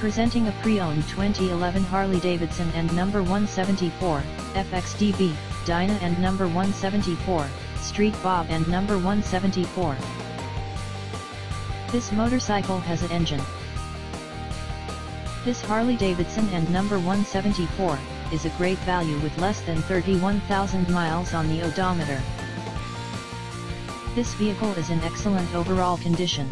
Presenting a pre-owned 2011 Harley-Davidson and number 174, FXDB, Dyna and number 174, Street Bob and number 174. This motorcycle has an engine. This Harley-Davidson and number 174, is a great value with less than 31,000 miles on the odometer. This vehicle is in excellent overall condition.